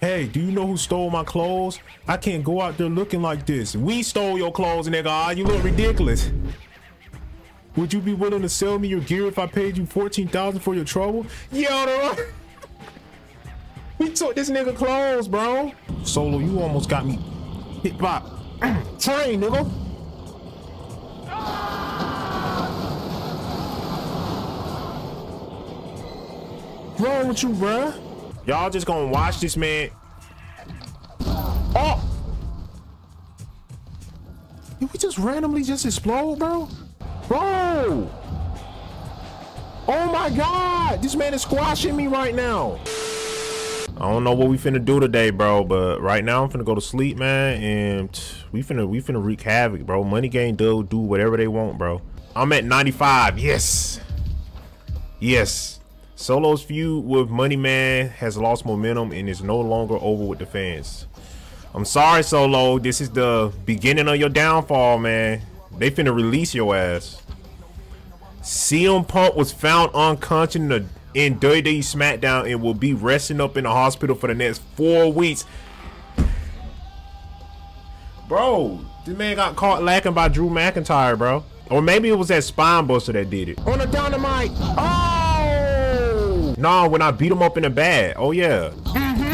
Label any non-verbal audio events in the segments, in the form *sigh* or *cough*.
Hey, do you know who stole my clothes? I can't go out there looking like this. We stole your clothes, nigga. Ah, you look ridiculous. Would you be willing to sell me your gear if I paid you 14000 for your trouble? Yo, *laughs* We took this nigga clothes, bro. Solo, you almost got me hit by train, nigga. wrong with you, bruh? Y'all just gonna watch this man. Oh! Did we just randomly just explode, bro? Bro! Oh my god! This man is squashing me right now. I don't know what we finna do today, bro, but right now I'm finna go to sleep, man, and we finna we finna wreak havoc, bro. Money Gang do do whatever they want, bro. I'm at 95. Yes. Yes. Solo's feud with Money Man has lost momentum and is no longer over with the fans. I'm sorry, Solo. This is the beginning of your downfall, man. They finna release your ass. CM Punk was found unconscious in, the, in WWE SmackDown and will be resting up in the hospital for the next four weeks. Bro, this man got caught lacking by Drew McIntyre, bro. Or maybe it was that spine buster that did it. On the dynamite. Oh! Nah, when I beat him up in the bag. Oh, yeah. Mm-hmm.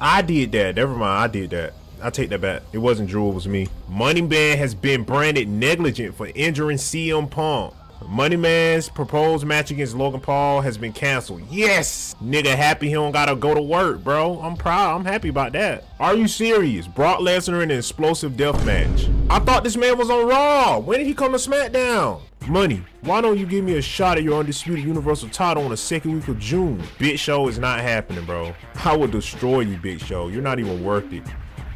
I did that. Never mind. I did that. I take that back. It wasn't Drew, it was me. Money Man has been branded negligent for injuring CM Punk. Money Man's proposed match against Logan Paul has been canceled. Yes! Nigga happy he don't gotta go to work, bro. I'm proud. I'm happy about that. Are you serious? Brock Lesnar in an explosive death match. I thought this man was on Raw. When did he come to SmackDown? Money, why don't you give me a shot at your undisputed universal title on the second week of June? Big Show is not happening, bro. I will destroy you, Big Show. You're not even worth it.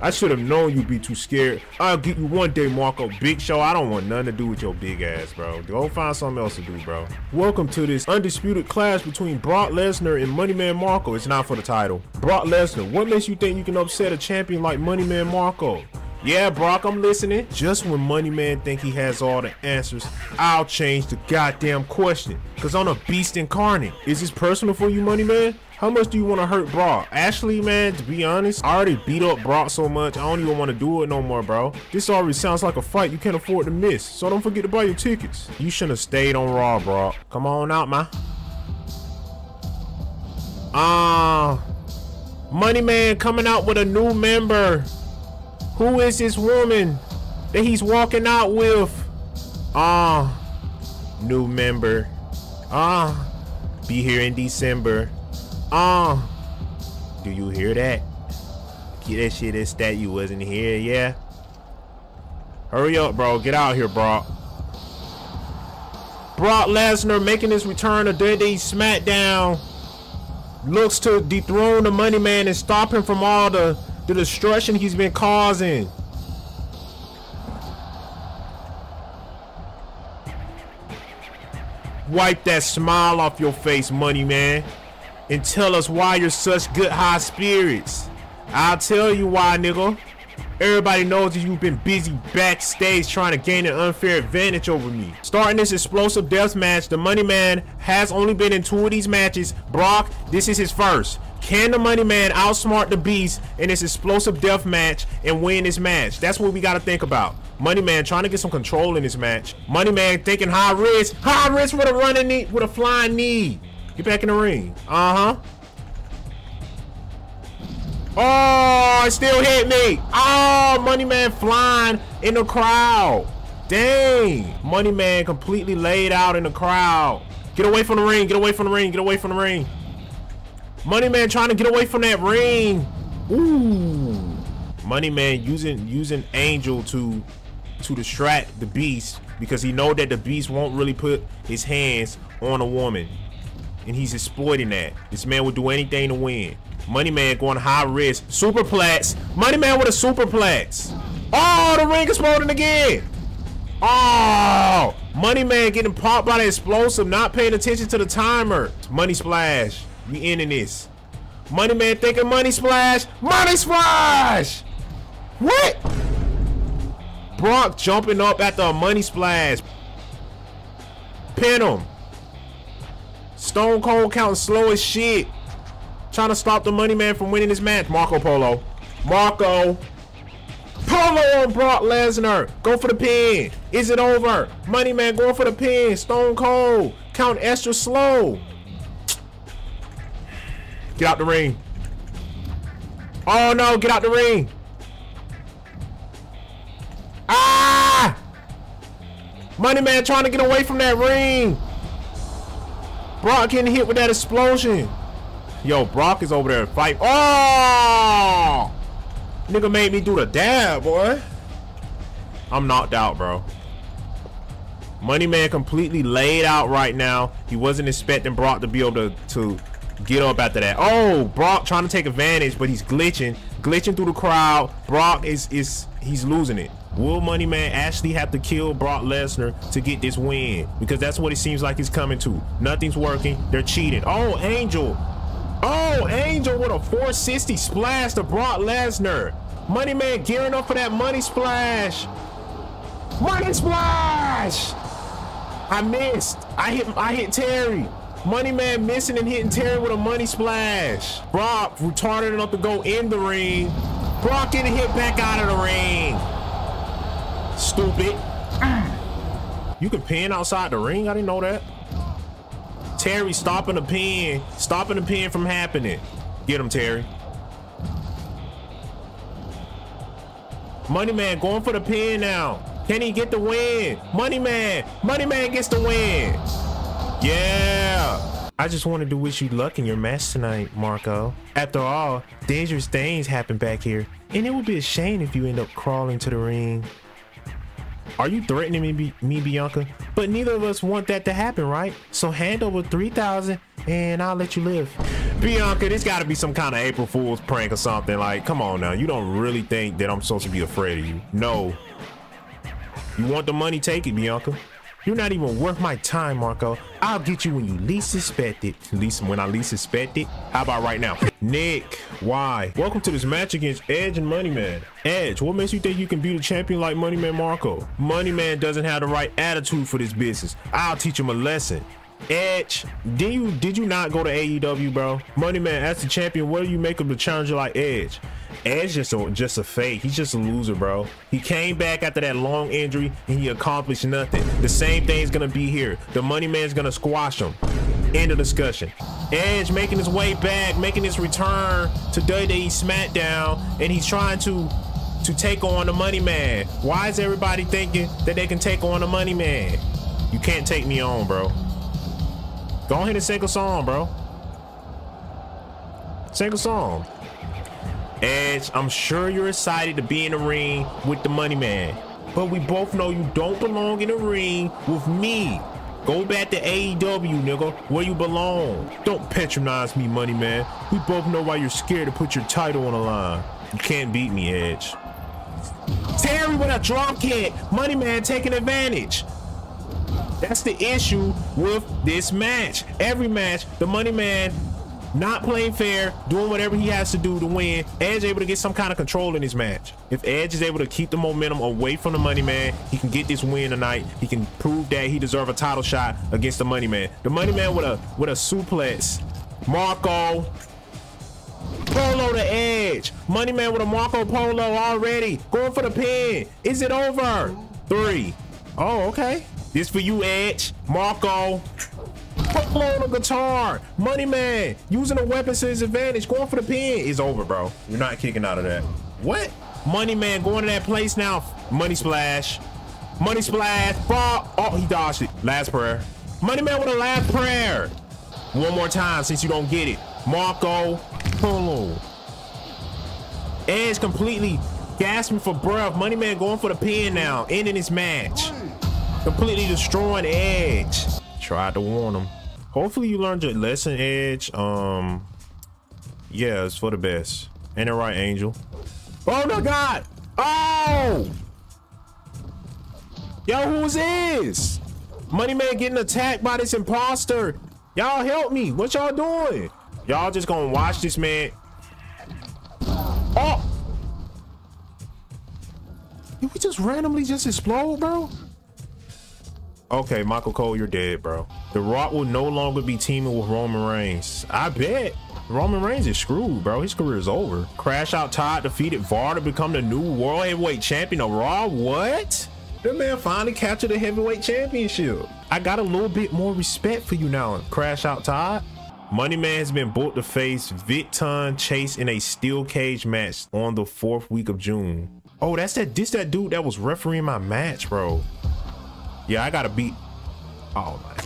I should have known you'd be too scared. I'll get you one day, Marco. Big Show, I don't want nothing to do with your big ass, bro. Go find something else to do, bro. Welcome to this undisputed clash between Brock Lesnar and Moneyman Marco. It's not for the title. Brock Lesnar, what makes you think you can upset a champion like Moneyman Marco? Yeah, Brock, I'm listening. Just when Money Man think he has all the answers, I'll change the goddamn question. Cause I'm a beast incarnate. Is this personal for you, Money Man? How much do you want to hurt Brock? Actually, man, to be honest, I already beat up Brock so much, I don't even want to do it no more, bro. This already sounds like a fight you can't afford to miss, so don't forget to buy your tickets. You shouldn't have stayed on Raw, Brock. Come on out, man. Ah, uh, Money Man coming out with a new member. Who is this woman that he's walking out with? Ah, new member. Ah, be here in December. Ah, do you hear that? Get that shit that you wasn't here, yeah? Hurry up, bro. Get out here, Brock. Brock Lesnar making his return to WWE SmackDown. Looks to dethrone the Money Man and stop him from all the the destruction he's been causing. Wipe that smile off your face, money man, and tell us why you're such good high spirits. I'll tell you why, nigga. Everybody knows that you've been busy backstage trying to gain an unfair advantage over me. Starting this explosive death match, the Money Man has only been in two of these matches. Brock, this is his first. Can the Money Man outsmart the Beast in this explosive death match and win this match? That's what we got to think about. Money Man trying to get some control in this match. Money Man taking high risk. High risk with a running knee, with a flying knee. Get back in the ring. Uh-huh. Oh, it still hit me. Oh, Money Man flying in the crowd. Dang. Money Man completely laid out in the crowd. Get away from the ring. Get away from the ring. Get away from the ring. Money Man trying to get away from that ring. Ooh. Money Man using using Angel to to distract the beast because he know that the beast won't really put his hands on a woman. And he's exploiting that. This man would do anything to win. Money Man going high risk. Superplex. Money Man with a superplex. Oh, the ring is exploding again. Oh, Money Man getting popped by the explosive, not paying attention to the timer. Money splash. We ending this. Money man thinking money splash. Money splash! What? Brock jumping up at the money splash. Pin him. Stone Cold counting slow as shit. Trying to stop the money man from winning this match. Marco Polo. Marco. Polo on Brock Lesnar. Go for the pin. Is it over? Money man going for the pin. Stone Cold. Count extra slow. Get out the ring. Oh no, get out the ring. Ah! Money man trying to get away from that ring. Brock getting hit with that explosion. Yo, Brock is over there fight. Oh! Nigga made me do the dab, boy. I'm knocked out, bro. Money Man completely laid out right now. He wasn't expecting Brock to be able to, to get up after that. Oh, Brock trying to take advantage, but he's glitching. Glitching through the crowd. Brock is, is he's losing it. Will Money Man actually have to kill Brock Lesnar to get this win? Because that's what it seems like he's coming to. Nothing's working. They're cheating. Oh, Angel. Oh, Angel with a 460 splash to Brock Lesnar. Money Man gearing up for that money splash. Money splash! I missed. I hit I hit Terry. Money Man missing and hitting Terry with a money splash. Brock retarded enough to go in the ring. Brock getting hit back out of the ring. Stupid. You can pin outside the ring? I didn't know that. Terry stopping the pin. Stopping the pin from happening. Get him, Terry. Money Man going for the pin now. Can he get the win? Money Man. Money Man gets the win. Yeah. I just wanted to wish you luck in your match tonight, Marco. After all, dangerous things happen back here, and it would be a shame if you end up crawling to the ring. Are you threatening me, me, Bianca? But neither of us want that to happen, right? So hand over 3,000 and I'll let you live. Bianca, this gotta be some kind of April Fool's prank or something. Like, come on now. You don't really think that I'm supposed to be afraid of you. No. You want the money, take it, Bianca. You're not even worth my time, Marco. I'll get you when you least suspect it. Least when I least suspect it. How about right now? Nick, why? Welcome to this match against Edge and Moneyman. Edge, what makes you think you can beat a champion like Moneyman Marco? Moneyman doesn't have the right attitude for this business. I'll teach him a lesson. Edge, did you did you not go to AEW, bro? Moneyman, as the champion, what do you make of the challenger like Edge? Edge just a, just a fake. He's just a loser, bro. He came back after that long injury and he accomplished nothing. The same thing's gonna be here. The Money Man's gonna squash him. End of discussion. Edge making his way back, making his return to WWE SmackDown, and he's trying to to take on the Money Man. Why is everybody thinking that they can take on the Money Man? You can't take me on, bro. Go ahead and sing a song, bro. Sing a song. Edge, I'm sure you're excited to be in the ring with the money man. But we both know you don't belong in the ring with me. Go back to AEW, nigga, where you belong. Don't patronize me, money man. We both know why you're scared to put your title on the line. You can't beat me, Edge. Terry with a drop kick. Money man taking advantage. That's the issue with this match. Every match, the money man not playing fair, doing whatever he has to do to win. Edge able to get some kind of control in his match. If Edge is able to keep the momentum away from the Money Man, he can get this win tonight. He can prove that he deserves a title shot against the Money Man. The Money Man with a with a suplex. Marco. Polo to Edge. Money Man with a Marco Polo already. Going for the pin. Is it over? Three. Oh, okay. This for you, Edge. Marco. On the guitar. Money man. Using a weapon to his advantage. Going for the pin. It's over, bro. You're not kicking out of that. What? Money man going to that place now. Money splash. Money splash. Ball. Oh, he dodged it. Last prayer. Money man with a last prayer. One more time since you don't get it. Marco Polo. Edge completely gasping for breath. Money man going for the pin now. Ending his match. Completely destroying Edge. Tried to warn him. Hopefully you learned your lesson, Edge. Um, yeah, it's for the best. Ain't it right, Angel? Oh my God! Oh! Yo, who's this? Money Man getting attacked by this imposter. Y'all help me. What y'all doing? Y'all just gonna watch this man. Oh! Did we just randomly just explode, bro? Okay, Michael Cole, you're dead, bro. The Rock will no longer be teaming with Roman Reigns. I bet. Roman Reigns is screwed, bro. His career is over. Crash Out Todd defeated VAR to become the new World Heavyweight Champion of Raw. What? The man finally captured the Heavyweight Championship. I got a little bit more respect for you now, Crash Out Todd. Money Man has been booked to face Vincent Chase in a steel cage match on the fourth week of June. Oh, that's that this that dude that was refereeing my match, bro. Yeah, I gotta beat. Oh my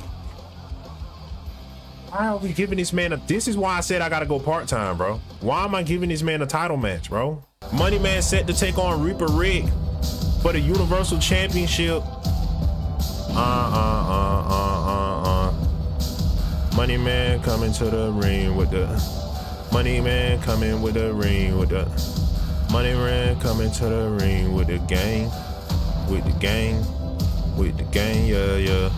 why are we giving this man a this is why I said I gotta go part-time, bro. Why am I giving this man a title match, bro? Money Man set to take on Reaper Rick for the Universal Championship. Uh uh uh uh uh uh. Money Man coming to the ring with the Money Man coming with the ring with the Money Man coming to the ring with the gang. With the gang. With the gang, yeah, yeah.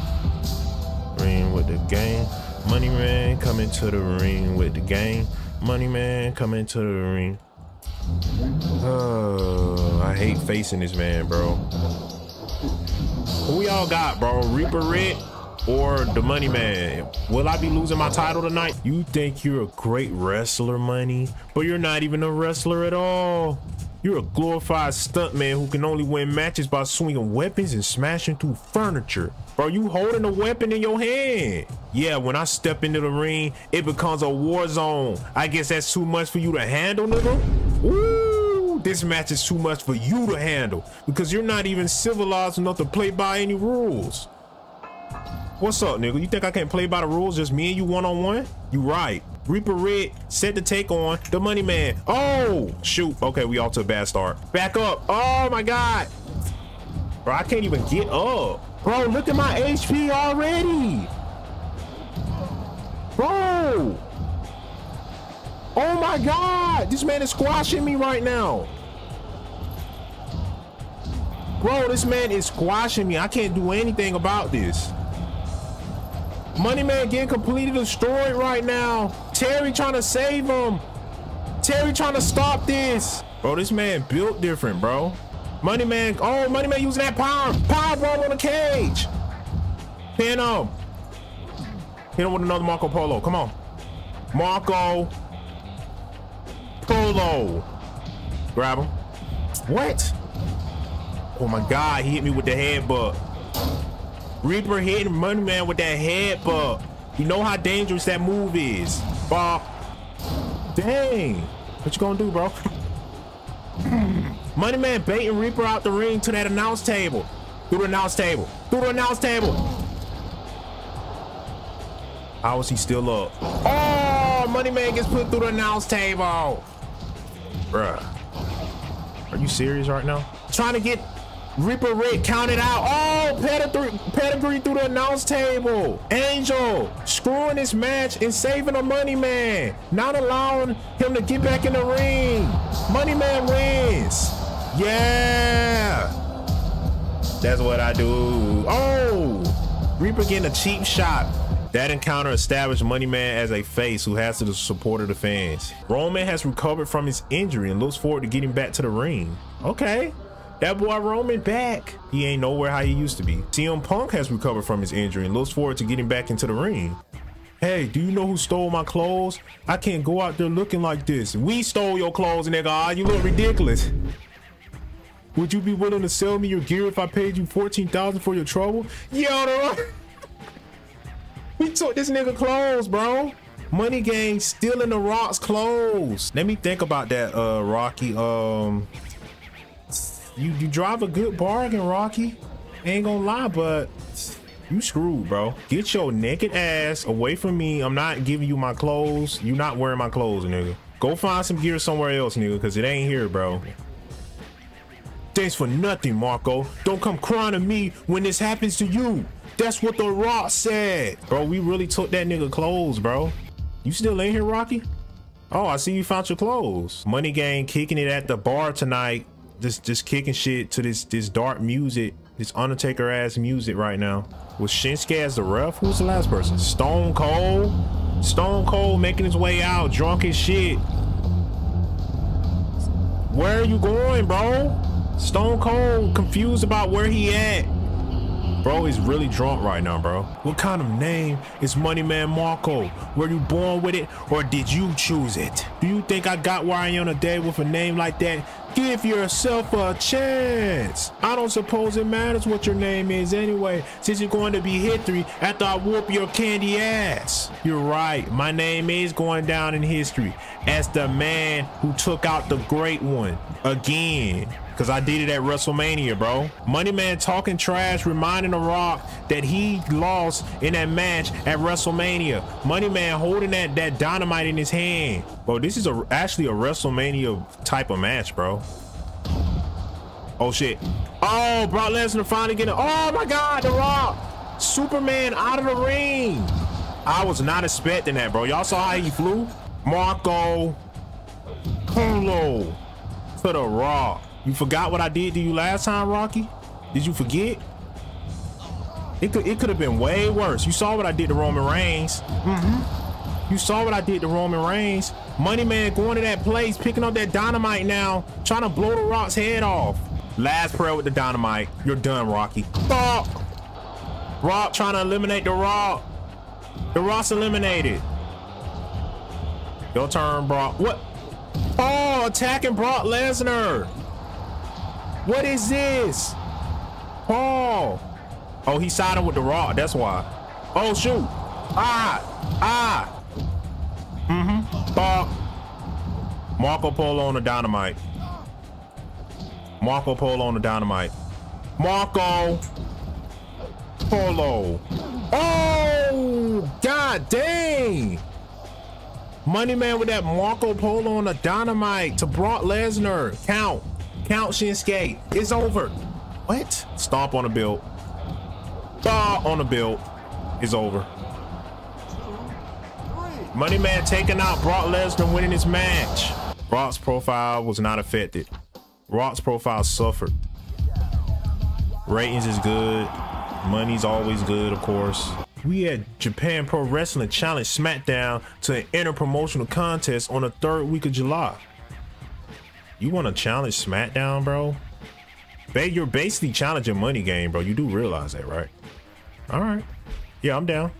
Ring with the gang. Money Man coming to the ring with the gang. Money Man coming to the ring. Oh, I hate facing this man, bro. Who we all got, bro? Reaper Red or the Money Man? Will I be losing my title tonight? You think you're a great wrestler, Money, but you're not even a wrestler at all. You're a glorified stuntman who can only win matches by swinging weapons and smashing through furniture. Bro, you holding a weapon in your hand. Yeah, when I step into the ring, it becomes a war zone. I guess that's too much for you to handle, nigga. Ooh, this match is too much for you to handle because you're not even civilized enough to play by any rules. What's up, nigga? You think I can't play by the rules just me and you one-on-one? -on -one? You right. Reaper Red set to take on the Money Man. Oh, shoot. Okay, we all to a bad start. Back up. Oh, my God. Bro, I can't even get up. Bro, look at my HP already. Bro. Oh, my God. This man is squashing me right now. Bro, this man is squashing me. I can't do anything about this. Money Man getting completely destroyed right now. Terry trying to save him. Terry trying to stop this. Bro, this man built different, bro. Money Man, oh, Money Man using that power. Power on the cage. Pin him. Hit him with another Marco Polo. Come on. Marco Polo. Grab him. What? Oh my God, he hit me with the headbutt. Reaper hitting Money Man with that headbutt. You know how dangerous that move is. Bob. Dang. What you gonna do, bro? *laughs* Money Man baiting Reaper out the ring to that announce table. Through the announce table. Through the announce table. How is he still up? Oh, Money Man gets put through the announce table. Bruh. Are you serious right now? Trying to get Reaper Rick counted out. Oh, pedigree, pedigree through the announce table. Angel screwing this match and saving a Money Man. Not allowing him to get back in the ring. Money Man wins. Yeah. That's what I do. Oh, Reaper getting a cheap shot. That encounter established Money Man as a face who has the support of the fans. Roman has recovered from his injury and looks forward to getting back to the ring. Okay. That boy Roman back. He ain't nowhere how he used to be. CM Punk has recovered from his injury and looks forward to getting back into the ring. Hey, do you know who stole my clothes? I can't go out there looking like this. We stole your clothes, nigga. Ah, you look ridiculous. Would you be willing to sell me your gear if I paid you 14000 for your trouble? Yo, *laughs* we took this nigga clothes, bro. Money Gang stealing the Rock's clothes. Let me think about that, uh, Rocky. Um, you you drive a good bargain, Rocky. Ain't gonna lie, but you screwed, bro. Get your naked ass away from me. I'm not giving you my clothes. You not wearing my clothes, nigga. Go find some gear somewhere else, nigga, because it ain't here, bro. Thanks for nothing, Marco. Don't come crying to me when this happens to you. That's what the Rock said. Bro, we really took that nigga clothes, bro. You still in here, Rocky? Oh, I see you found your clothes. Money Gang kicking it at the bar tonight just just kicking shit to this this dark music, this Undertaker ass music right now. Was Shinsuke as the ref? Who's the last person? Stone Cold? Stone Cold making his way out, drunk as shit. Where are you going, bro? Stone Cold confused about where he at. Bro is really drunk right now, bro. What kind of name is Money Man Marco? Were you born with it or did you choose it? Do you think I got where I am today with a name like that? Give yourself a chance. I don't suppose it matters what your name is anyway, since you're going to be history after I whoop your candy ass. You're right. My name is going down in history as the man who took out the great one again. Cause I did it at WrestleMania, bro. Money Man talking trash, reminding The Rock that he lost in that match at WrestleMania. Money Man holding that that dynamite in his hand. Bro, this is a actually a WrestleMania type of match, bro. Oh shit. Oh, Brock Lesnar finally getting. Oh my God, The Rock, Superman out of the ring. I was not expecting that, bro. Y'all saw how he flew. Marco Polo to The Rock. You forgot what I did to you last time, Rocky? Did you forget? It could it could have been way worse. You saw what I did to Roman Reigns. Mm-hmm. You saw what I did to Roman Reigns. Money Man going to that place, picking up that dynamite now, trying to blow the Rock's head off. Last prayer with the dynamite. You're done, Rocky. Rock. Rock trying to eliminate the Rock. The Rock's eliminated. Your turn, Brock. What? Oh, attacking Brock Lesnar. What is this? Paul. Oh, he siding with the Rock. That's why. Oh, shoot. Ah. Ah. Mm-hmm. Bob. Marco Polo on the dynamite. Marco Polo on the dynamite. Marco Polo. Oh, god dang. Money Man with that Marco Polo on the dynamite to Brock Lesnar. Count. Count Shinsuke. It's over. What? Stomp on the belt. Stomp on the belt. It's over. Money Man taking out Brock Lesnar winning his match. Brock's profile was not affected. Brock's profile suffered. Ratings is good. Money's always good, of course. We had Japan Pro Wrestling Challenge SmackDown to an interpromotional contest on the third week of July. You want to challenge SmackDown, bro? Ba you're basically challenging Money Game, bro. You do realize that, right? All right. Yeah, I'm down.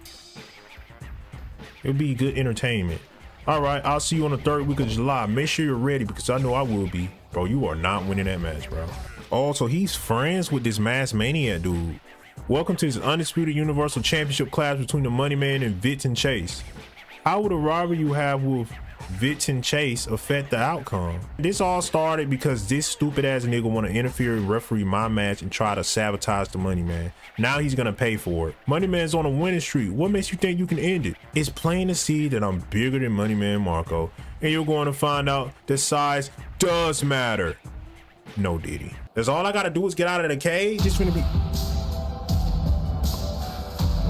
It'll be good entertainment. All right, I'll see you on the third week of July. Make sure you're ready because I know I will be. Bro, you are not winning that match, bro. Also, he's friends with this Mass Maniac dude. Welcome to this Undisputed Universal Championship clash between the Money Man and Vincent Chase. How would a rival you have with Vincent Chase affect the outcome. This all started because this stupid ass nigga want to interfere and referee my match and try to sabotage the money man. Now he's gonna pay for it. Money Man's on a winning streak. What makes you think you can end it? It's plain to see that I'm bigger than Money Man Marco, and you're going to find out that size does matter. No Diddy. That's all I gotta do is get out of the cage. It's gonna be.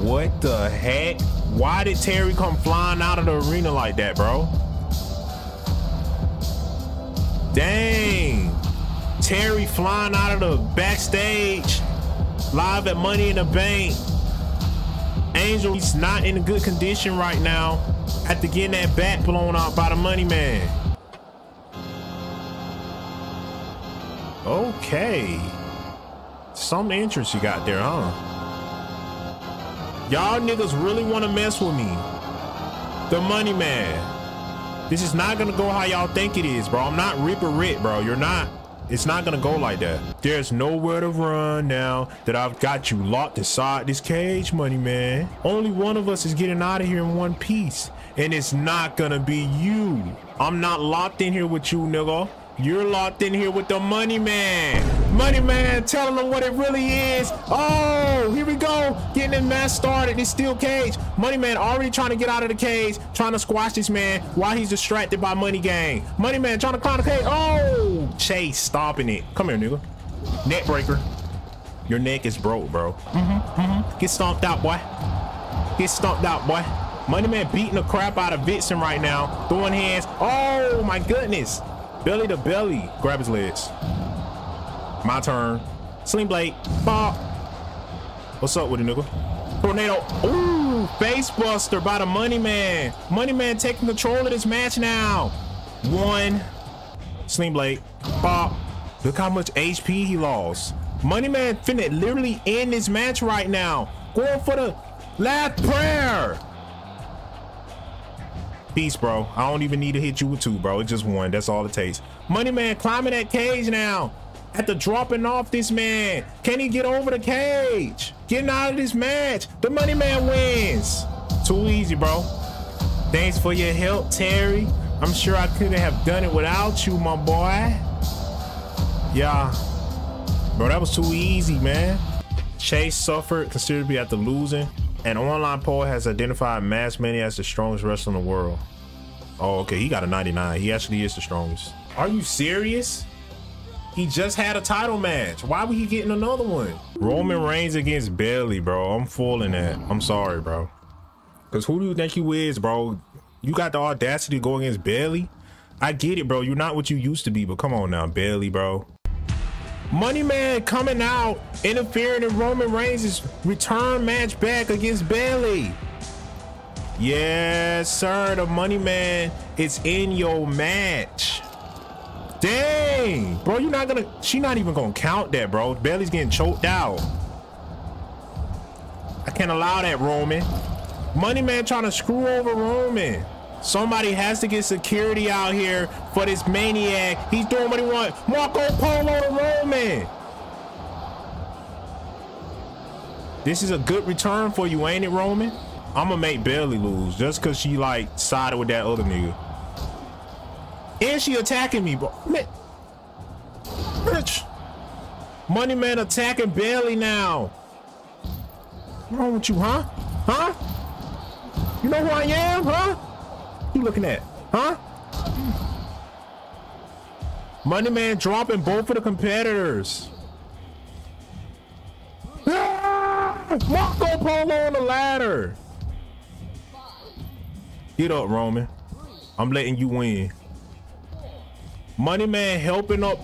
What the heck? Why did Terry come flying out of the arena like that, bro? Dang. Terry flying out of the backstage live at Money in the Bank. Angel, he's not in a good condition right now after getting that back blown out by the Money Man. Okay. Some interest you got there, huh? Y'all niggas really want to mess with me. The Money Man. This is not gonna go how y'all think it is, bro. I'm not Ripper Rick, bro. You're not. It's not gonna go like that. There's nowhere to run now that I've got you locked inside this cage, money man. Only one of us is getting out of here in one piece. And it's not gonna be you. I'm not locked in here with you, nigga. You're locked in here with the money man. Money man telling them what it really is. Oh, here we go. Getting the match started. It's steel cage. Money man already trying to get out of the cage, trying to squash this man while he's distracted by money gang. Money man trying to climb the cage. Oh, Chase stopping it. Come here, nigga. Neck breaker. Your neck is broke, bro. Mm-hmm, mm-hmm. Get stomped out, boy. Get stomped out, boy. Money man beating the crap out of Vixen right now. Throwing hands. Oh, my goodness. Belly to belly. Grab his legs. My turn. Sling blade. Bop. What's up with it, nigga? Tornado. Ooh, face buster by the money man. Money man taking control of this match now. One. Sling blade. Bop. Look how much HP he lost. Money Man finna literally end this match right now. Going for the last prayer. Peace, bro. I don't even need to hit you with two, bro. It's just one. That's all it takes. Money Man climbing that cage now. After dropping off this man. Can he get over the cage? Getting out of this match. The Money Man wins. Too easy, bro. Thanks for your help, Terry. I'm sure I couldn't have done it without you, my boy. Yeah. Bro, that was too easy, man. Chase suffered considerably after losing. An online poll has identified Mass Mania as the strongest wrestler in the world. Oh, okay. He got a 99. He actually is the strongest. Are you serious? He just had a title match. Why would he getting another one? Roman Reigns against Bayley, bro. I'm fooling that. I'm sorry, bro. Because who do you think you is, bro? You got the audacity to go against Bayley? I get it, bro. You're not what you used to be, but come on now, Bayley, bro. Money Man coming out, interfering in Roman Reigns' return match back against Bayley. Yes, sir. The Money Man is in your match. Dang, bro, you're not gonna. She not even gonna count that, bro. Bayley's getting choked out. I can't allow that, Roman. Money Man trying to screw over Roman. Somebody has to get security out here for this maniac. He's doing what he wants. Marco Polo Roman. This is a good return for you, ain't it, Roman? I'm gonna make Bayley lose just cause she like sided with that other nigga. And she attacking me, bro. Man. Bitch. Money Man attacking Bayley now. What's wrong with you, huh? Huh? You know who I am, huh? You looking at, huh? Money Man dropping both of the competitors. Ah! Marco Polo on the ladder. Get up, Roman. I'm letting you win. Money Man helping up.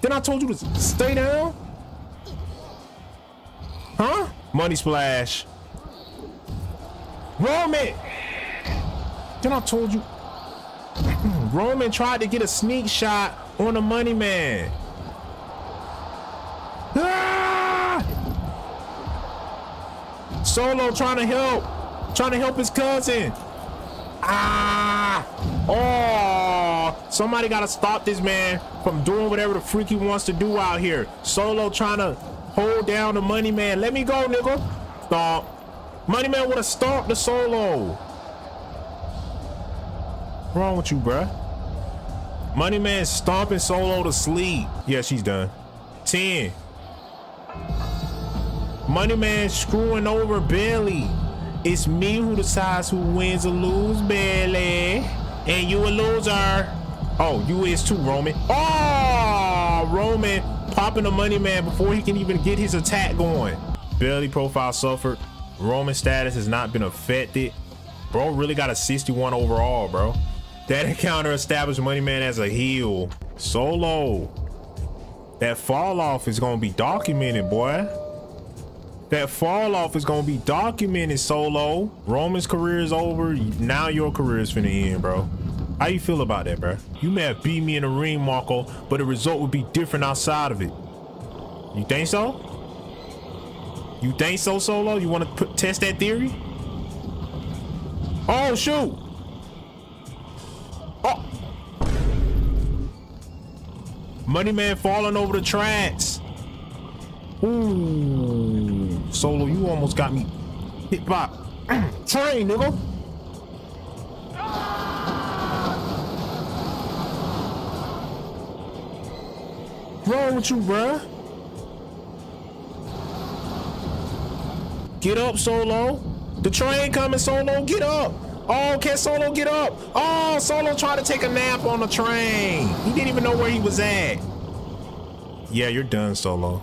Then I told you to stay down? Huh? Money splash. Roman! Then I told you. Roman tried to get a sneak shot on the money man. Ah! Solo trying to help. Trying to help his cousin. Ah! Oh! Somebody got to stop this man from doing whatever the freak he wants to do out here. Solo trying to hold down the money man. Let me go, nigga. Stop. Money Man would have stomped the solo. Wrong with you, bruh? Money Man stomping solo to sleep. Yeah, she's done. 10. Money Man screwing over Billy. It's me who decides who wins or lose, Billy. And you a loser. Oh, you is too, Roman. Oh, Roman popping the Money Man before he can even get his attack going. Billy profile suffered. Roman status has not been affected. Bro really got a 61 overall, bro. That encounter established Money Man as a heel. Solo. That fall off is gonna be documented, boy. That fall off is gonna be documented, Solo. Roman's career is over. Now your career is finna end, bro. How you feel about that, bro? You may have beat me in the ring, Marco, but the result would be different outside of it. You think so? You think so, Solo? You want to test that theory? Oh, shoot. Money Man falling over the tracks. Ooh. Solo, you almost got me hit by *clears throat* train, nigga. wrong with you, bruh? Get up, Solo. The train coming, Solo. Get up. Oh, can Solo get up? Oh, Solo tried to take a nap on the train. He didn't even know where he was at. Yeah, you're done, Solo.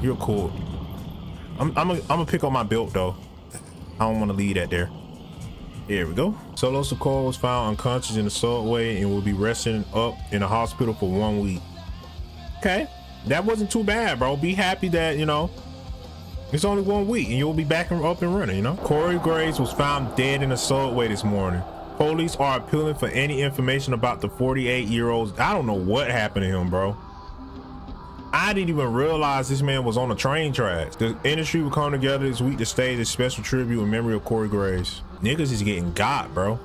You're cool. I'm I'm gonna pick up my belt though. I don't want to leave that there. Here we go. Solo Sikoa was found unconscious in the subway and will be resting up in the hospital for one week. Okay, that wasn't too bad, bro. Be happy that you know it's only one week and you'll be back and up and running, you know? Corey Graves was found dead in a subway this morning. Police are appealing for any information about the 48 year old. I don't know what happened to him, bro. I didn't even realize this man was on the train tracks. The industry will come together this week to stage a special tribute in memory of Corey Graves. Niggas is getting got, bro.